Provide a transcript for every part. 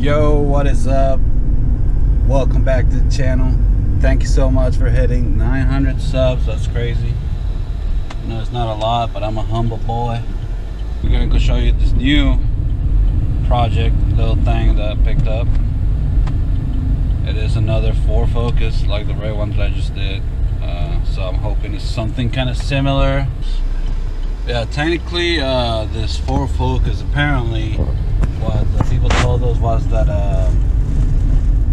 Yo, what is up? Welcome back to the channel. Thank you so much for hitting 900 subs. That's crazy. You know, it's not a lot, but I'm a humble boy. We're gonna go show you this new project, little thing that I picked up. It is another Ford Focus, like the red ones that I just did. Uh, so I'm hoping it's something kind of similar. Yeah, technically, uh, this Ford Focus apparently what the people told us was that uh,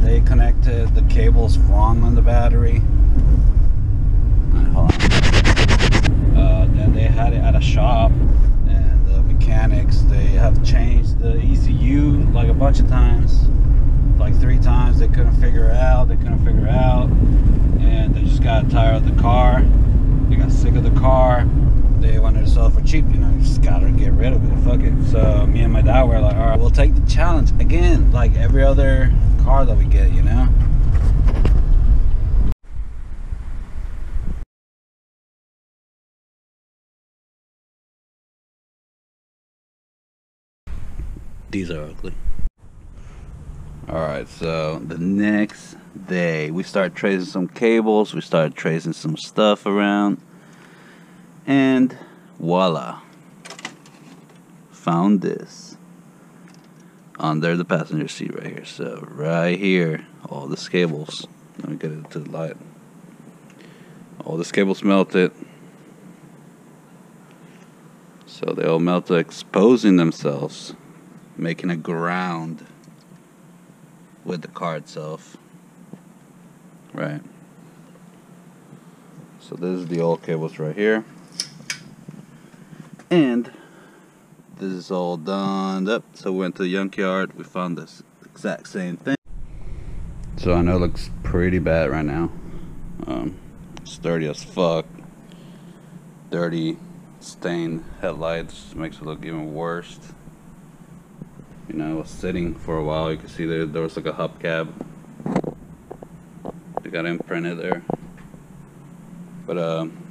they connected the cables wrong on the battery. Uh, then they had it at a shop, and the mechanics they have changed the ECU like a bunch of times, like three times. They couldn't figure it out. They couldn't figure it out, and they just got tired of the car. They got sick of the car they wanted to sell it for cheap, you know, you just gotta get rid of it. Fuck it. So me and my dad were like, all right, we'll take the challenge again, like every other car that we get, you know. These are ugly. All right, so the next day we start tracing some cables, we start tracing some stuff around and voila found this under the passenger seat right here. So right here all this cables. Let me get it to the light. All this cables melted. So they all melted exposing themselves making a ground with the car itself. Right. So this is the old cables right here. And this is all done. Up so we went to the junkyard. We found this exact same thing. So I know it looks pretty bad right now. Um, it's dirty as fuck. Dirty stained headlights makes it look even worse. You know it was sitting for a while. You can see there, there was like a hubcap. They got imprinted there. But um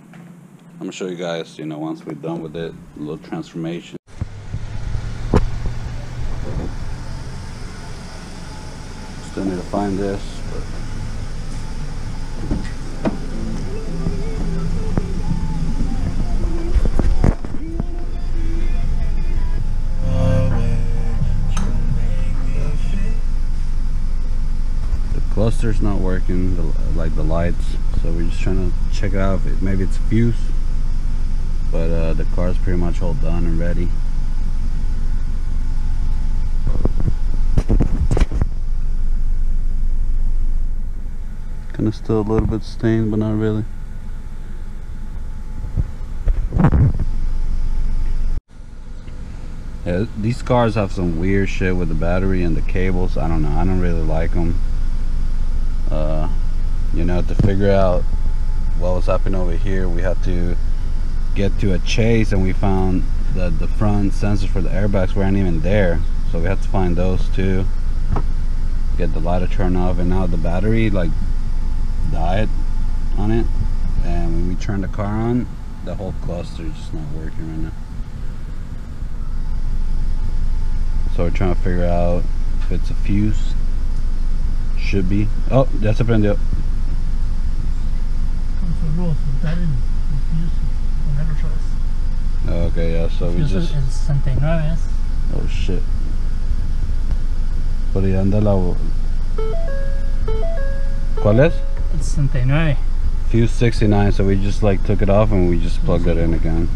I'm gonna show you guys, you know, once we're done with it, a little transformation. Still need to find this, but the cluster's not working, the, like the lights, so we're just trying to check it out. If it, maybe it's a fuse but uh, the car's pretty much all done and ready kind of still a little bit stained but not really. Yeah, these cars have some weird shit with the battery and the cables. I don't know. I don't really like them uh, you know to figure out what was happening over here we had to get to a chase and we found that the front sensors for the airbags weren't even there. So we had to find those too. Get the light to turn off and now the battery like died on it and when we turn the car on the whole cluster is just not working right now. So we're trying to figure out if it's a fuse. Should be. Oh ya se prendió Okay, yeah, so we just... El 69 Oh shit. Por ahí anda la... ¿Cuál es? El 69. Fuse 69, so we just like took it off and we just plugged it in again.